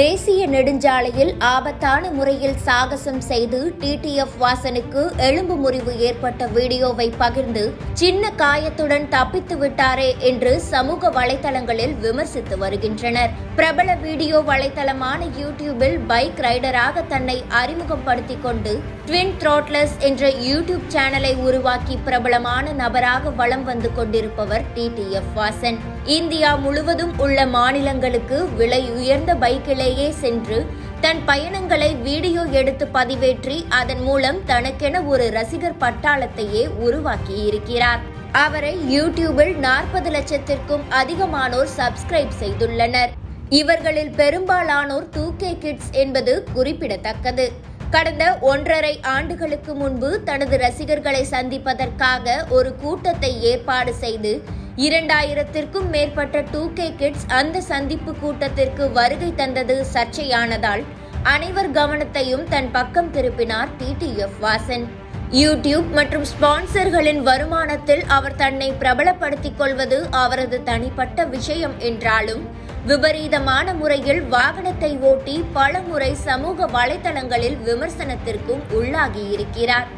தேசிய நெடுஞ்சாலையில் ஆபத்தான முறையில் சாகசம் செய்து டிடிஎஃப் வாசனுக்கு எலும்பு முறிவு ஏற்பட்ட வீடியோவை பகிர்ந்து சின்ன காயத்துடன் தப்பித்து விட்டாரே என்று சமூக வலைதளங்களில் விமர்சித்து வருகின்றனர். பிரபல வீடியோ வலைதளமான யூடியூபில் பைக் ரைடராக தன்னை அறிமுகப்படுத்திக் கொண்டு ட்வின் த்ரோட்லஸ் என்ற யூடியூப் சேனலை உருவாக்கி பிரபலமான நபராக வலம் வந்து கொண்டிருப்பவர் டிடிஎஃப் வாசன். இந்தியா முழுவதும் உள்ள மாநிலங்களுக்கு விலை உயர்ந்த பைக்கிலேயே சென்று தன் பயணங்களை வீடியோ எடுத்து பதிவேற்றி அதன் மூலம் தனக்கென ஒரு ரசிகர் பட்டாளத்தையே உருவாக்கி இருக்கிறார் அவரை யூடியூபில் நாற்பது லட்சத்திற்கும் அதிகமானோர் சப்ஸ்கிரைப் செய்துள்ளனர். இவர்களில் பெரும்பாலானோர் டூ கே கிட்ஸ் என்பது குறிப்பிடத்தக்கது. கடந்த ஒன்றரை ஆண்டுகளுக்கு முன்பு தனது ரசிகர்களை சந்திப்பதற்காக ஒரு கூட்டத்தை ஏற்பாடு செய்து இரண்டாயிரத்திற்கும் மேற்பட்ட டூ கே கிட்ஸ் அந்த சந்திப்பு கூட்டத்திற்கு வருகை தந்தது சர்ச்சையானதால் அனைவர் கவனத்தையும் தன் பக்கம் திருப்பினார் டிடிஎஃப் வாசன். யூடியூப் மற்றும் ஸ்பான்சர்களின் வருமானத்தில் அவர் தன்னை பிரபலப்படுத்திக் கொள்வது அவரது தனிப்பட்ட விஷயம் என்றாலும் விபரீதமான முறையில் வாகனத்தை ஓட்டி பல முறை சமூக வலைதளங்களில் விமர்சனத்திற்கும் உள்ளாகியிருக்கிறார்.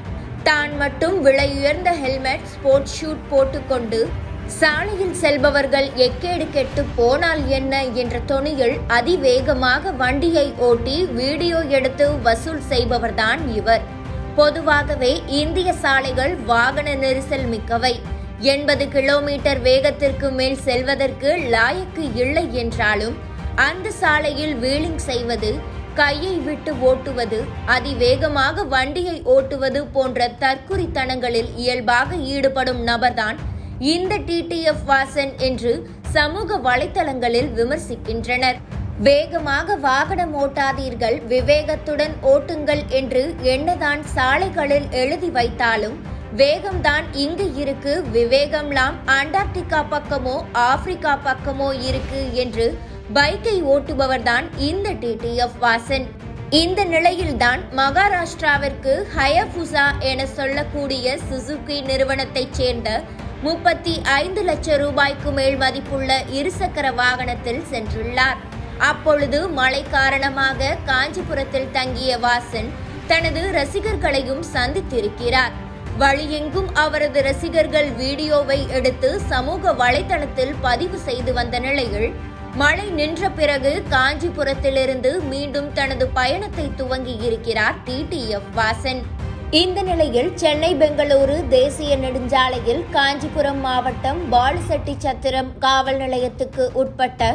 தான் மட்டும் விலையுயர்ந்த ஹெல்மெட் ஸ்போர்ட்ஸ் ஷூட் போட்டுக்கொண்டு சாலையில் செல்பவர்கள் எக்கேடு கெட்டு போனால் என்ன என்ற துணியில் அதிவேகமாக வண்டியை ஓட்டி வீடியோ எடுத்து வசூல் செய்பவர்தான் இவர். பொதுவாகவே இந்திய சாலைகள் வாகன நெரிசல் மிக்கவை. எண்பது கிலோமீட்டர் வேகத்திற்கு மேல் செல்வதற்கு லாயக்கு இல்லை என்றாலும் அந்த சாலையில் வீலிங் செய்வது கையை விட்டு ஓட்டுவது அதிவேகமாக வண்டியை ஓட்டுவது போன்ற தற்குறித்தனங்களில் இயல்பாக ஈடுபடும் நபர்தான் இந்த டிடிஎஃப் வாசன் என்று சமூக வலைதளங்களில் விமர்சிக்கின்றனர். வேகமாக வாகனம் ஓட்டாதீர்கள் விவேகத்துடன் ஓட்டுங்கள் என்று என்னதான் சாலைகளில் எழுதி வைத்தாலும் வேகம்தான் இங்கு இருக்கு விவேகம்லாம் அண்டார்டிகா பக்கமோ ஆப்பிரிக்கா பக்கமோ இருக்கு என்று பைக்கை ஓட்டுபவர்தான் இந்த டிடிஎஃப் வாசன். இந்த நிலையில்தான் மகாராஷ்டிராவிற்கு ஹயபுசா என சொல்லக்கூடிய சுசுகி நிறுவனத்தைச் சேர்ந்த முப்பத்தி ஐந்து லட்சம் ரூபாய்க்கு மேல் மதிப்புள்ள இருசக்கர வாகனத்தில் சென்றுள்ளார். அப்பொழுது மழை காரணமாக காஞ்சிபுரத்தில் தங்கிய வாசன் தனது ரசிகர்களையும் சந்தித்திருக்கிறார். வழியெங்கும் அவரது ரசிகர்கள் வீடியோவை எடுத்து சமூக வலைதளத்தில் பதிவு செய்து வந்த நிலையில் மழை நின்ற பிறகு காஞ்சிபுரத்திலிருந்து மீண்டும் தனது பயணத்தை துவங்கி இருக்கிறார் டிடிஎஃப் வாசன். இந்த நிலையில் சென்னை பெங்களூரு தேசிய நெடுஞ்சாலையில் காஞ்சிபுரம் மாவட்டம் பாலுசெட்டி சத்திரம் காவல் நிலையத்துக்கு உட்பட்ட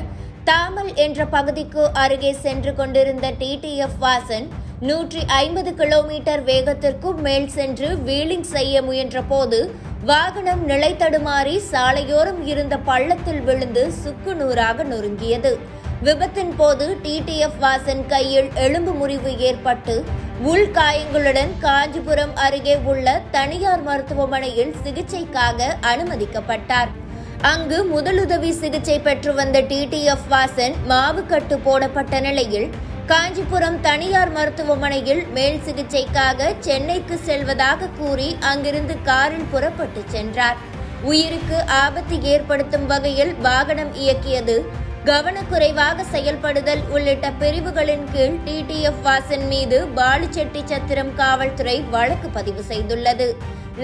தாமல் என்ற பகுதிக்கு அருகே சென்று கொண்டிருந்த டிடிஎஃப் வாசன் நூற்றி ஐம்பது கிலோமீட்டர் வேகத்திற்கும் மேல் சென்று வீலிங் செய்ய முயன்றபோது வாகனம் நிலை தடுமாறி சாலையோரம் இருந்த பள்ளத்தில் விழுந்து சுக்கு நூறாக நொறுங்கியது. விபத்தின் போது டிடிஎஃப் வாசன் கையில் எலும்பு முறிவு ஏற்பட்டு உள்காயங்களுடன் காஞ்சிபுரம் அருகே உள்ள தனியார் மருத்துவமனையில் சிகிச்சைக்காக அனுமதிக்கப்பட்டார். அங்கு முதலுதவி சிகிச்சை பெற்று வந்த டிடிஎஃப் வாசன் மாவுக்கட்டு போடப்பட்ட நிலையில் காஞ்சிபுரம் தனியார் மருத்துவமனையில் மேல் சிகிச்சைக்காக சென்னைக்கு செல்வதாக கூறி அங்கிருந்து காரில் புறப்பட்டு சென்றார். உயிருக்கு ஆபத்து ஏற்படுத்தும் வகையில் வாகனம் இயக்கியது கவனக்குறைவாக செயல்படுதல் உள்ளிட்ட பிரிவுகளின் கீழ் டிடிஎஃப் வாசன் மீது பாலுச்செட்டி சத்திரம் காவல்துறை வழக்கு பதிவு செய்துள்ளது.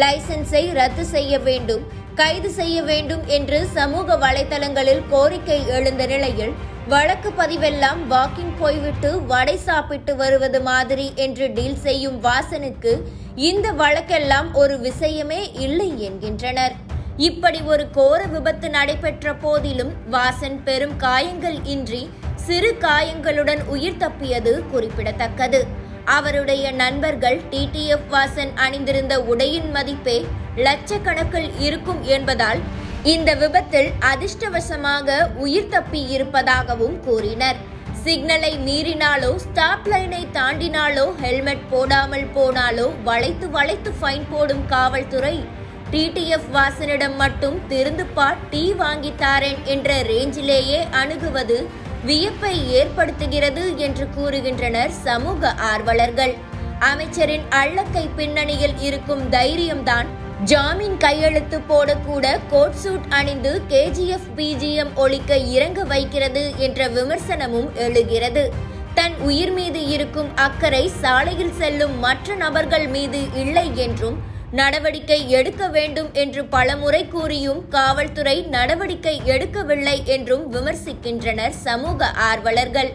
லைசன்ஸை ரத்து செய்ய வேண்டும் கைது செய்ய வேண்டும் என்று சமூக வலைதளங்களில் கோரிக்கை எழுந்த நிலையில் வழக்கு பதிவெல்லாம் வாக்கிங் போய்விட்டு வடை சாப்பிட்டு வருவது மாதிரி என்று டீல் செய்யும் வாசனுக்கு இந்த வழக்கெல்லாம் ஒரு விஷயமே இல்லை என்கின்றனர். இப்படி ஒரு கோர விபத்து நடைபெற்ற போதிலும் வாசன் பெரும் காயங்கள் இன்றி சிறு காயங்களுடன் உயிர் தப்பியது குறிப்பிடத்தக்கது. அவருடைய நண்பர்கள் டிடிஎஃப் வாசன் அணிந்திருந்த உடையின் மதிப்பே லட்சக்கணக்கில் இருக்கும் என்பதால் இந்த விபத்தில் அதிர்ஷ்டவசமாக உயிர் தப்பி இருப்பதாகவும் கூறினர். சிக்னலை மீறினாலோ ஸ்டாப் லைனை தாண்டினாலோ ஹெல்மெட் போடாமல் போனாலோ வளைத்து வளைத்து ஃபைன் போடும் காவல்துறை டிடிஎஃப் வாசனிடம் மட்டும் திருந்துப்பா டீ வாங்கி தாரேன் என்ற ரேஞ்சிலேயே அணுகுவது வியப்பை ஏற்படுத்துகிறது என்று கூறுகின்றனர் சமூக ஆர்வலர்கள். அமைச்சரின் அள்ளக்கை பின்னணியில் இருக்கும் தைரியம்தான் ஜாமீன் கையெழுத்து போடக்கூட கோட் சூட் அணிந்து கேஜிஎஃப் பிஜிஎம் ஒழிக்க இறங்க வைக்கிறது என்ற விமர்சனமும் எழுகிறது. தன் உயிர் மீது இருக்கும் அக்கறை சாலையில் செல்லும் மற்ற நபர்கள் மீது இல்லை என்றும் நடவடிக்கை எடுக்க வேண்டும் என்று பலமுறை கூறியும் காவல்துறை நடவடிக்கை எடுக்கவில்லை என்றும் விமர்சிக்கின்றனர் சமூக ஆர்வலர்கள்.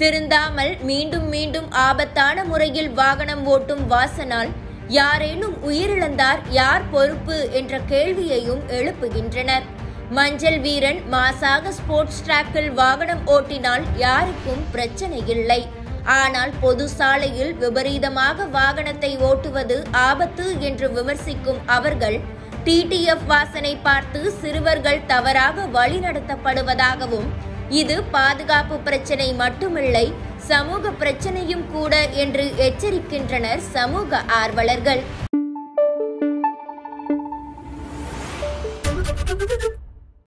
திருந்தாமல் மீண்டும் மீண்டும் ஆபத்தான முறையில் வாகனம் ஓட்டும் வாசனால் யாரேனும் உயிரிழந்தார் யார் பொறுப்பு என்ற கேள்வியையும் எழுப்புகின்றனர். மஞ்சள் வீரன் மாசாக ஸ்போர்ட்ஸ் டிராக்கில் வாகனம் ஓட்டினால் யாருக்கும் பிரச்சனை இல்லை. ஆனால் பொது சாலையில் விபரீதமாக வாகனத்தை ஓட்டுவது ஆபத்து என்று விமர்சிக்கும் அவர்கள் டிடிஎஃப் வாசனை பார்த்து சிறுவர்கள் தவறாக வழிநடத்தப்படுவதாகவும் இது பாதுகாப்பு பிரச்சனை மட்டுமில்லை சமூக பிரச்சனையும் கூட என்று எச்சரிக்கின்றனர் சமூக ஆர்வலர்கள்.